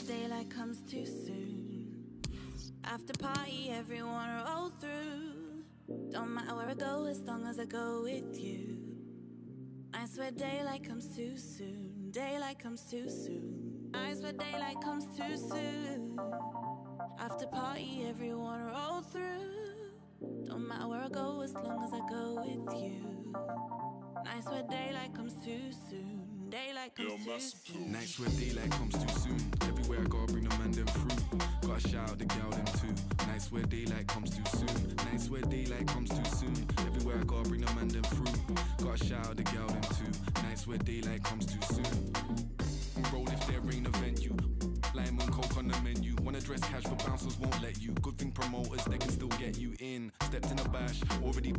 swear daylight comes too soon. After party, everyone roll through. Don't matter where I go as long as I go with you. I swear daylight comes too soon. Daylight comes too soon. I swear daylight comes too soon. After party, everyone roll through. Don't matter where I go as long as I go with you. I swear daylight comes too soon. Daylight comes too soon. Nights where daylight comes too soon. Everywhere I go, I bring the man them through. Gotta shout out the gal them too. Nights where daylight comes too soon. Nights where daylight comes too soon. Everywhere I go, I bring the man them through. Gotta shout out the gal them too. Nights where daylight comes too soon. Roll if there ain't a venue. Lime and coke on the menu. Wanna dress cash, but bouncers won't let you. Good thing promoters, they can still get you in. Stepped in a bash, already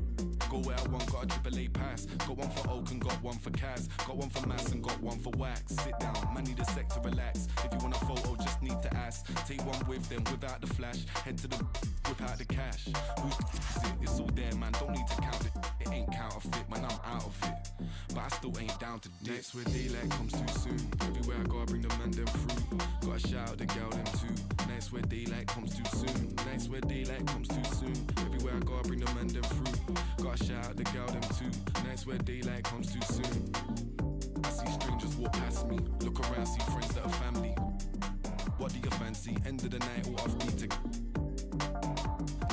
I want. Got a triple A pass. Got one for Oak and got one for Kaz. Got one for Mass and got one for Wax. Sit down, man, need a sec to relax. If you want a photo, just need to ask. Take one with them without the flash. Head to the whip out the cash. It's all there, man. Don't need to count it. It ain't counterfeit, man. I'm out of it. But I still ain't down to dip. Where daylight comes too soon. Everywhere I go, I bring the man them through. Gotta shout out the gal them too. Nights where daylight comes too soon. Nights where daylight comes too soon. Everywhere I go, I bring the man them through. Gotta shout out the gal them too. Nights where daylight comes too soon. I see strangers walk past me. Look around, see friends that are family. What do you fancy? End of the night, all beat to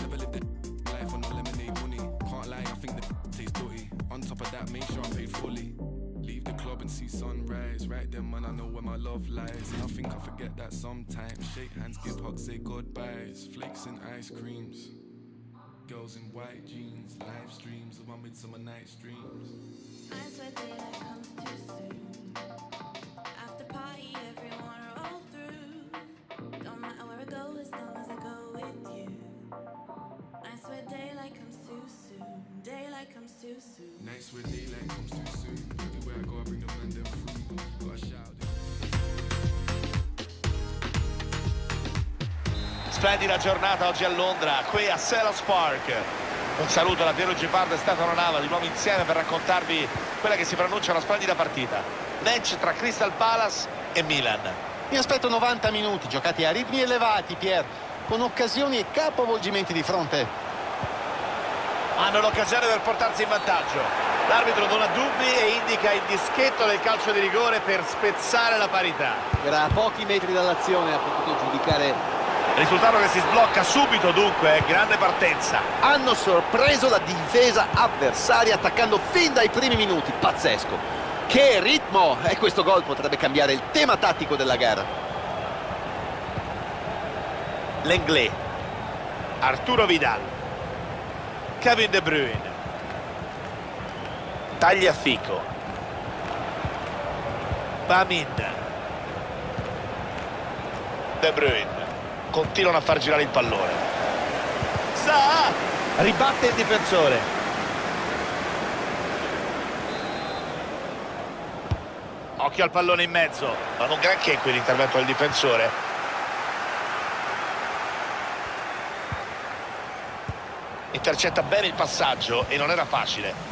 Never lived a life on no lemonade money. Can't lie, I think the tastes dirty. On top of that, make sure I'm paid fully. Leave the club and see sunrise. Right then, man, I know where my love lies. And I think I forget that sometimes. Shake hands, give hugs, say goodbyes. Flakes and ice creams. Girls in white jeans. Live streams of my midsummer night's dreams. I swear daylight comes too soon. After party, everyone roll through. Don't matter where I go as long as I go with you. I swear daylight comes too soon. Daylight comes too soon. Nights where daylight comes too soon. Splendida giornata oggi a Londra, qui a Selhurst Park. Un saluto da Piero Gipardo e Stefano Nava, di nuovo insieme per raccontarvi quella che si pronuncia una splendida partita. Match tra Crystal Palace e Milan. Mi aspetto 90 minuti giocati a ritmi elevati, Pier, con occasioni e capovolgimenti di fronte. Hanno l'occasione per portarsi in vantaggio. L'arbitro non ha dubbi e indica il dischetto del calcio di rigore per spezzare la parità. Era a pochi metri dall'azione, ha potuto giudicare Risultato che si sblocca subito dunque, grande partenza. Hanno sorpreso la difesa avversaria attaccando fin dai primi minuti, pazzesco. Che ritmo! E questo gol potrebbe cambiare il tema tattico della gara. Lenglet, Arturo Vidal, Kevin De Bruyne, Tagliafico, Pamin, De Bruyne, continuano a far girare il pallone. Sa, ribatte il difensore. Occhio al pallone in mezzo, ma non granché qui l'intervento del difensore. intercetta bene il passaggio e non era facile.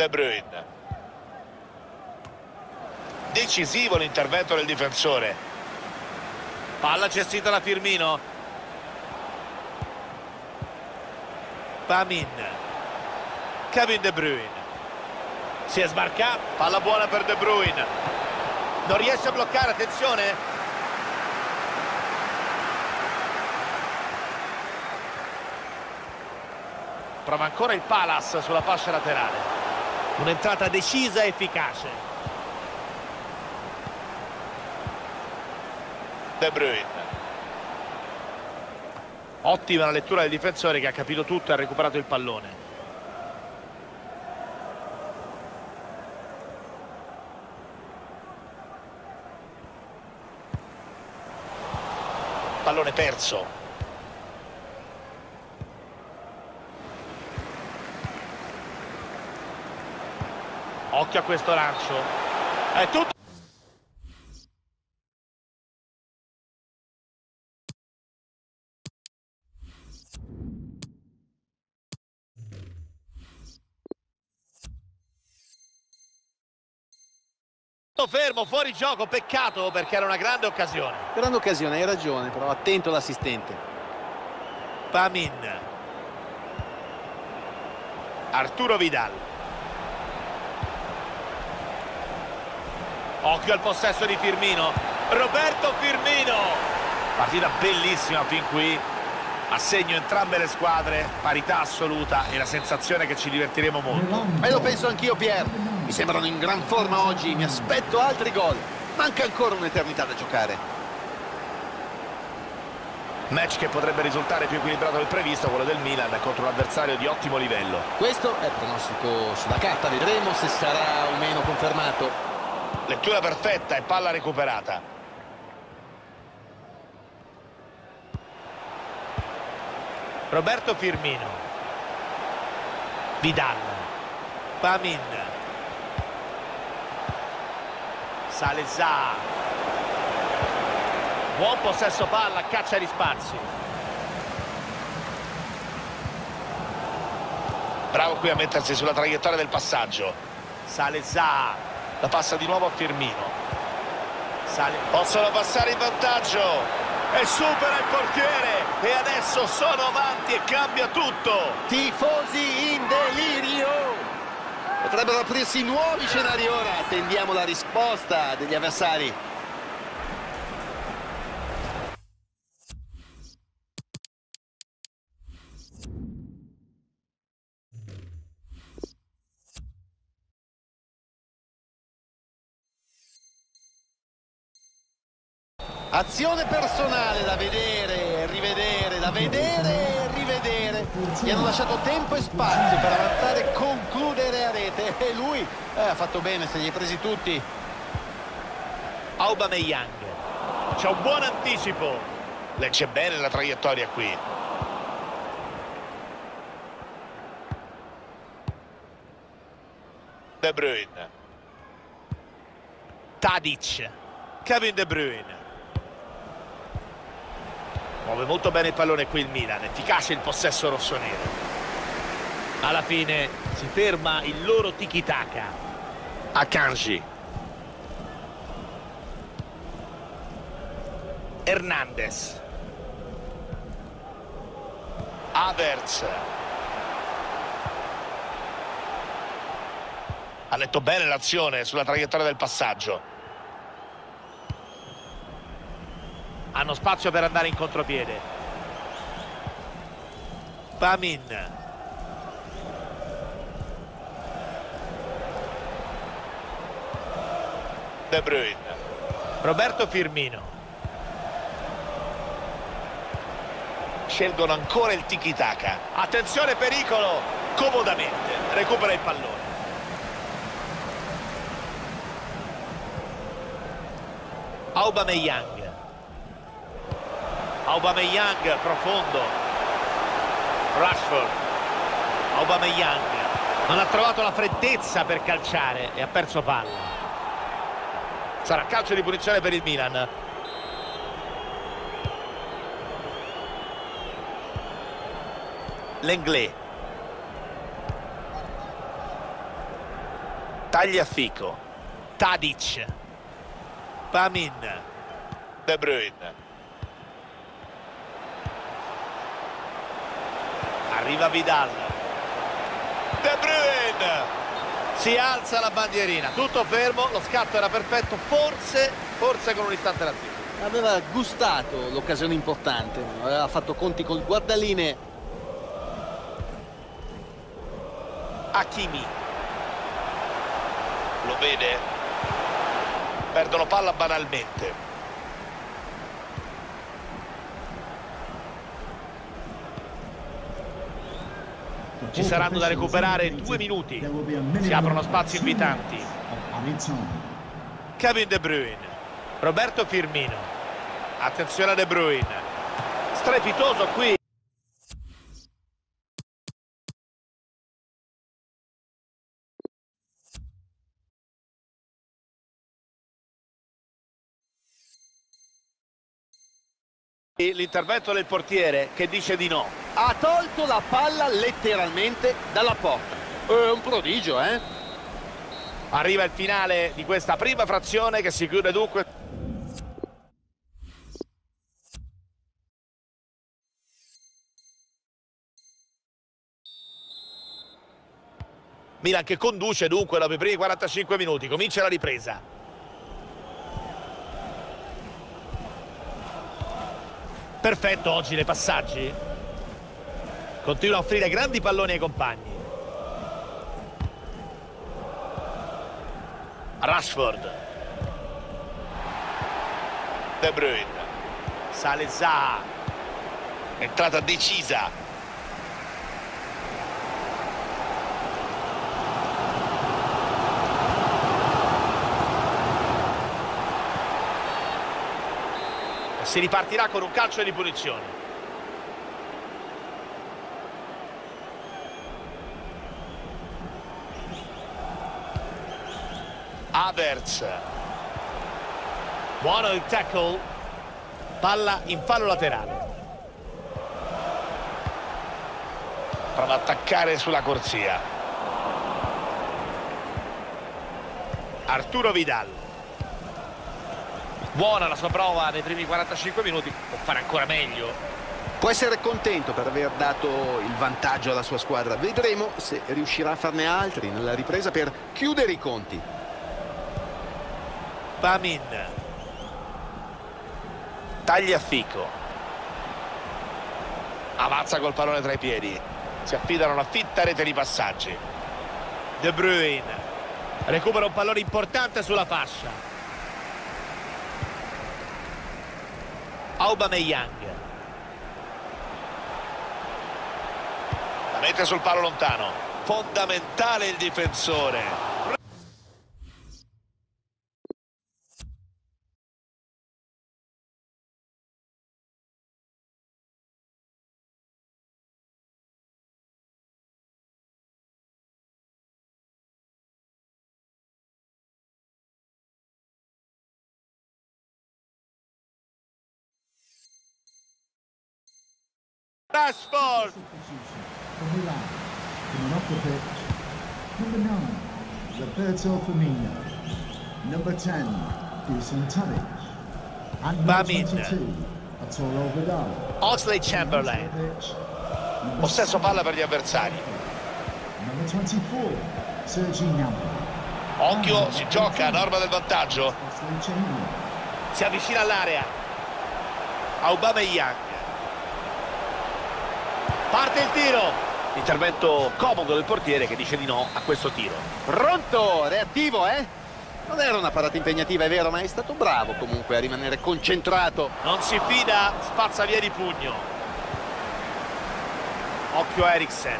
De Bruyne. Decisivo l'intervento del difensore. Palla gestita da Firmino. Pamin Kevin De Bruyne si è sbarcato palla buona per De Bruyne non riesce a bloccare attenzione prova ancora il Palace sulla fascia laterale un'entrata decisa e efficace De Bruyne Ottima la lettura del difensore che ha capito tutto e ha recuperato il pallone. Pallone perso. Occhio a questo lancio. È tutto. fermo, fuori gioco, peccato perché era una grande occasione. Grande occasione, hai ragione, però attento l'assistente. Pamin. Arturo Vidal. Occhio al possesso di Firmino. Roberto Firmino. Partita bellissima fin qui. Assegno entrambe le squadre, parità assoluta e la sensazione che ci divertiremo molto. E lo penso anch'io, Pier. Mi sembrano in gran forma oggi, mi aspetto altri gol. Manca ancora un'eternità da giocare. Match che potrebbe risultare più equilibrato del previsto, quello del Milan contro un avversario di ottimo livello. Questo è il pronostico sulla carta, vedremo se sarà o meno confermato. Lettura perfetta e palla recuperata. Roberto Firmino. Vidal. Pamin. Salezza. Buon possesso palla, caccia di spazi. Bravo qui a mettersi sulla traiettoria del passaggio. Salezza. La passa di nuovo a Firmino. Sale... Possono passare in vantaggio. E supera il portiere. E adesso sono avanti e cambia tutto. Tifosi in delirio! Potrebbero aprirsi nuovi scenari ora. Attendiamo la risposta degli avversari. Azione personale da vedere, rivedere, da vedere e rivedere. Gli hanno lasciato tempo e spazio per avanzare e concludere a rete. E lui eh, ha fatto bene, se li ha presi tutti. Aubameyang. C'è un buon anticipo. Legge bene la traiettoria qui. De Bruyne. Tadic. Kevin De Bruyne. Muove molto bene il pallone qui il Milan, efficace il possesso rossonero. Alla fine si ferma il loro tiki-taka. Akanji. Hernandez. Havertz. Ha letto bene l'azione sulla traiettoria del passaggio. Hanno spazio per andare in contropiede. Pamin. De Bruyne. Roberto Firmino. Scelgono ancora il tiki-taka. Attenzione pericolo. Comodamente. Recupera il pallone. Aubameyang Aubameyang profondo. Rashford. Aubameyang. Non ha trovato la freddezza per calciare e ha perso palla. Sarà calcio di punizione per il Milan. Lenglet. Tagliafico. Tadic. Pamin. De Bruyne arriva Vidal. De Bruyne. Si alza la bandierina. Tutto fermo, lo scatto era perfetto forse, forse con un istante d'anticipo Aveva gustato l'occasione importante, aveva fatto conti col guardaline. Hakimi. Lo vede? Perdono palla banalmente Ci saranno da recuperare due minuti. Si aprono spazi invitanti. Kevin De Bruyne. Roberto Firmino. Attenzione a De Bruyne. Strepitoso qui. L'intervento del portiere che dice di no. Ha tolto la palla letteralmente dalla porta. È un prodigio, eh? Arriva il finale di questa prima frazione che si chiude dunque Milan che conduce dunque dopo i primi 45 minuti, comincia la ripresa. Perfetto oggi nei passaggi. Continua a offrire grandi palloni ai compagni. Rashford. De Bruyne. Sale Zaha. Entrata decisa. Si ripartirà con un calcio di punizione. Havertz. Buono il tackle. Palla in fallo laterale. Prova ad attaccare sulla corsia. Arturo Vidal. Buona la sua prova nei primi 45 minuti, può fare ancora meglio. Può essere contento per aver dato il vantaggio alla sua squadra. Vedremo se riuscirà a farne altri nella ripresa per chiudere i conti. Bamin. Taglia Fico. Avanza col pallone tra i piedi. Si affidano una fitta rete di passaggi. De Bruyne. Recupera un pallone importante sulla fascia. Aubameyang. La mette sul palo lontano. Fondamentale il difensore. Rashford. Number nine, Roberto Firmino. Number 10, Dusan Tadic. And number Bamin. 22, Arturo Vidal. Oxley Chamberlain. Possesso palla per gli avversari. Number 24, Sergi Gnabry. Occhio, si gioca a norma del vantaggio. Si avvicina all'area. Aubameyang. Parte il tiro. Intervento comodo del portiere che dice di no a questo tiro. Pronto, reattivo, eh? Non era una parata impegnativa, è vero, ma è stato bravo comunque a rimanere concentrato. Non si fida, spazza via di pugno. Occhio a Eriksen.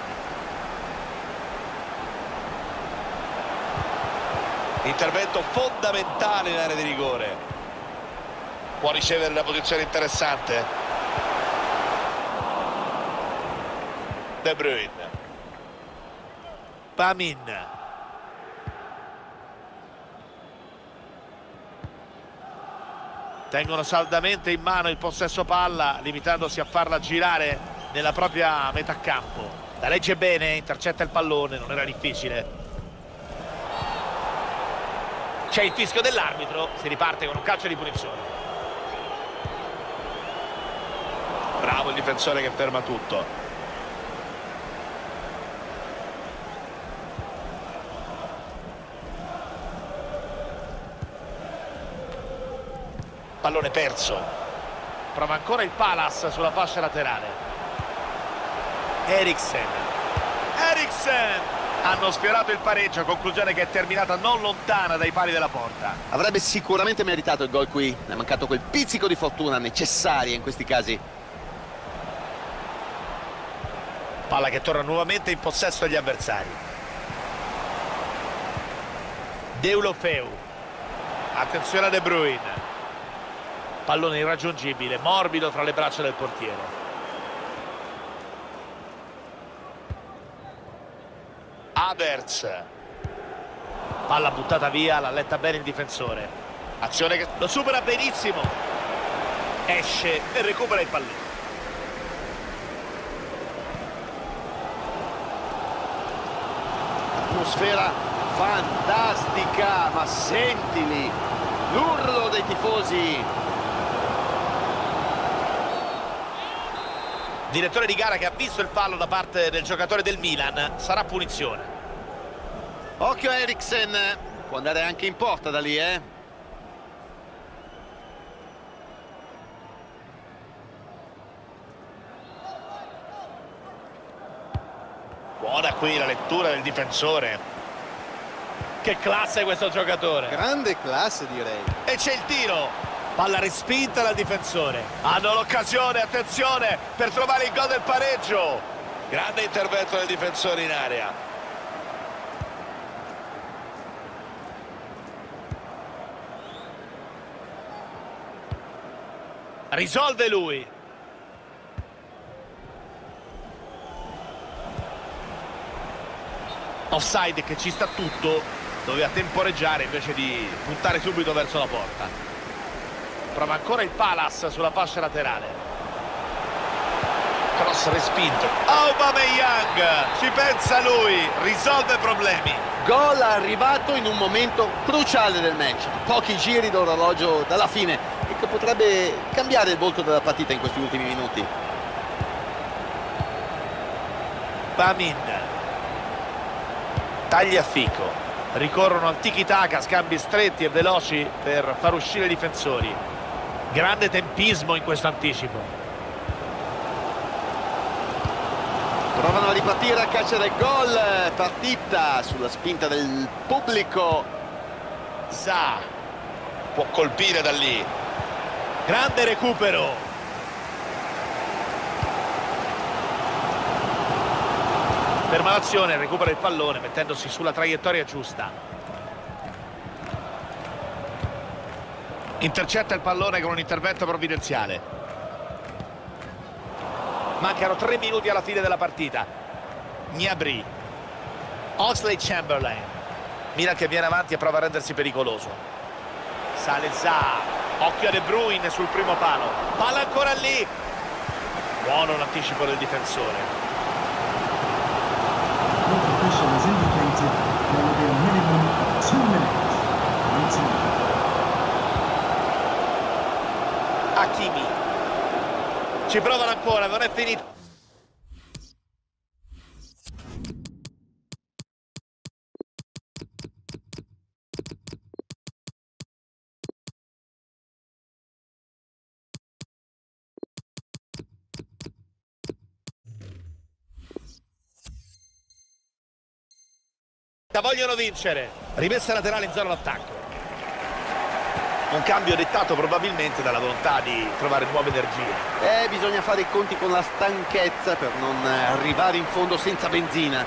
Intervento fondamentale in area di rigore. Può ricevere una posizione interessante. De Bruyne. Pamin. Tengono saldamente in mano il possesso palla, limitandosi a farla girare nella propria metà campo. La legge bene, intercetta il pallone, non era difficile. C'è il fischio dell'arbitro, si riparte con un calcio di punizione. Bravo il difensore che ferma tutto. Pallone perso. Prova ancora il Palace sulla fascia laterale. Eriksen. Eriksen! Hanno sfiorato il pareggio, conclusione che è terminata non lontana dai pali della porta. Avrebbe sicuramente meritato il gol qui. Ne è mancato quel pizzico di fortuna necessaria in questi casi. Palla che torna nuovamente in possesso degli avversari. Deulofeu. Attenzione a De Bruyne. Pallone irraggiungibile, morbido tra le braccia del portiere. Havertz. Palla buttata via, l'ha letta bene il difensore. Azione che lo supera benissimo. Esce e recupera il pallone. Atmosfera fantastica, ma sentili l'urlo dei tifosi. Direttore di gara che ha visto il fallo da parte del giocatore del Milan, sarà punizione. Occhio a Eriksen, può andare anche in porta da lì, eh? Buona qui la lettura del difensore. Che classe questo giocatore. Grande classe direi. E c'è il tiro. Palla respinta dal difensore. Hanno l'occasione, attenzione, per trovare il gol del pareggio. Grande intervento del difensore in area. Risolve lui. Offside che ci sta tutto, doveva temporeggiare invece di puntare subito verso la porta. Prova ancora il Palace sulla fascia laterale. Cross respinto. Aubameyang, ci pensa lui, risolve problemi. Gol arrivato in un momento cruciale del match. Pochi giri d'orologio dalla fine e che potrebbe cambiare il volto della partita in questi ultimi minuti. Bamin. Taglia fico. Ricorrono al tiki-taka, scambi stretti e veloci per far uscire i difensori. Grande tempismo in questo anticipo. Provano a ripartire a caccia del gol, partita sulla spinta del pubblico. Sa può colpire da lì. Grande recupero. Ferma l'azione, recupera il pallone mettendosi sulla traiettoria giusta. Intercetta il pallone con un intervento provvidenziale. Mancano tre minuti alla fine della partita. Gnabry. Oxley Chamberlain. Milan che viene avanti e prova a rendersi pericoloso. Sale Zaha. Occhio a De Bruyne sul primo palo. Palla ancora lì. Buono l'anticipo del difensore. Fourth official Hakimi. Ci provano ancora, non è finito. Vogliono vincere. Rimessa laterale in zona d'attacco. Un cambio dettato probabilmente dalla volontà di trovare nuove energie. Eh, bisogna fare i conti con la stanchezza per non arrivare in fondo senza benzina.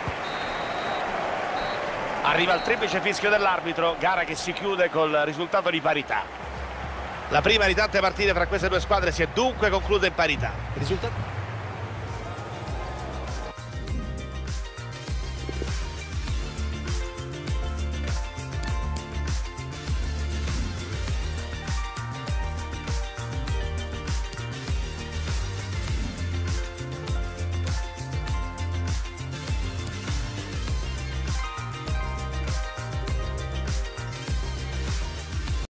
Arriva il triplice fischio dell'arbitro, gara che si chiude col risultato di parità. La prima di tante partite tra queste due squadre si è dunque conclusa in parità. Risultato?